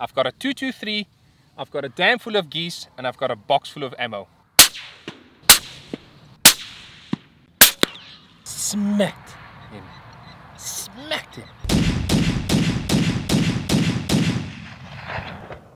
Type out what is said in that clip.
I've got a 223, I've got a dam full of geese, and I've got a box full of ammo. Smacked him. Smacked him.